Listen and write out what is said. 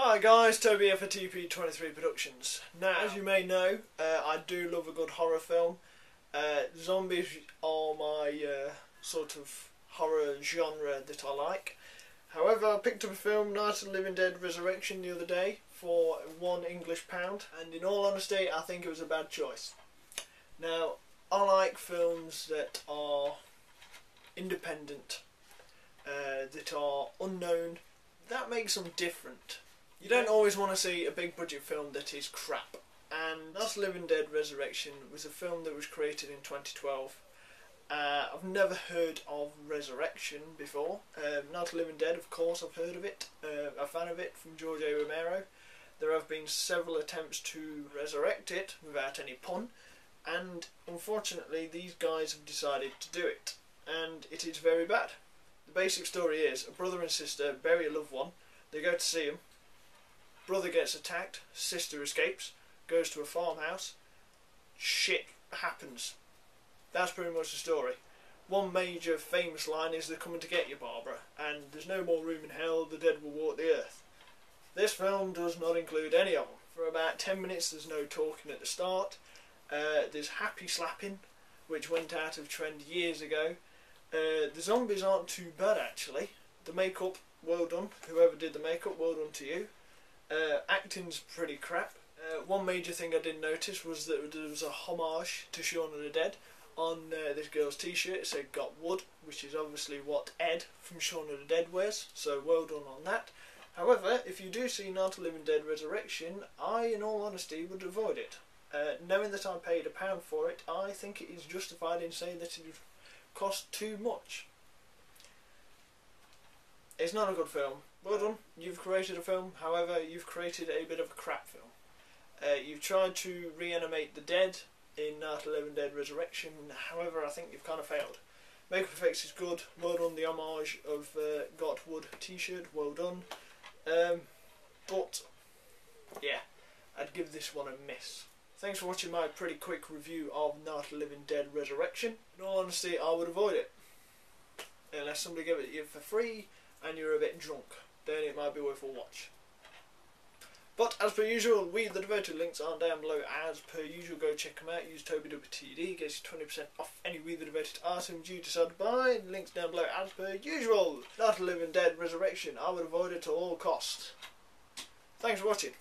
Hi guys, Toby here for TP23 Productions. Now, as you may know, uh, I do love a good horror film. Uh, zombies are my uh, sort of horror genre that I like. However, I picked up a film, Night of the Living Dead Resurrection, the other day for one English pound, and in all honesty, I think it was a bad choice. Now, I like films that are independent, uh, that are unknown, that makes them different. You don't always want to see a big budget film that is crap. And That's Living Dead Resurrection was a film that was created in 2012. Uh, I've never heard of Resurrection before. Um, Not Living Dead, of course, I've heard of it. Uh, a fan of it from George A. Romero. There have been several attempts to resurrect it without any pun, and unfortunately, these guys have decided to do it, and it is very bad. The basic story is a brother and sister bury a loved one. They go to see him. Brother gets attacked. Sister escapes. Goes to a farmhouse. Shit happens. That's pretty much the story. One major famous line is they're coming to get you, Barbara, and there's no more room in hell, the dead will walk the earth. This film does not include any of them. For about 10 minutes there's no talking at the start. Uh, there's happy slapping, which went out of trend years ago. Uh, the zombies aren't too bad actually. The makeup, well done. Whoever did the makeup, well done to you. Uh, acting's pretty crap. Uh, one major thing I didn't notice was that there was a homage to Shaun of the Dead on uh, this girl's t-shirt. It said "Got Wood," which is obviously what Ed from Shaun of the Dead wears. So well done on that. However, if you do see Night of Living Dead Resurrection, I, in all honesty, would avoid it. Uh, knowing that I paid a pound for it, I think it is justified in saying that it cost too much. It's not a good film. Well done, you've created a film, however, you've created a bit of a crap film. Uh, you've tried to reanimate the dead in Night of Living Dead Resurrection, however, I think you've kind of failed. Makeup effects is good, well done, the homage of uh, Got Wood t-shirt, well done. Um, but, yeah, I'd give this one a miss. Thanks for watching my pretty quick review of Night of Living Dead Resurrection. In all honesty, I would avoid it. Unless somebody gave it to you for free and you're a bit drunk, then it might be worth a watch. But as per usual, we the devoted links are down below as per usual. Go check them out. Use TobyWTD, gets you 20% off any We the Devoted items you decide to buy. Links down below as per usual. Not a living dead resurrection. I would avoid it at all costs. Thanks for watching.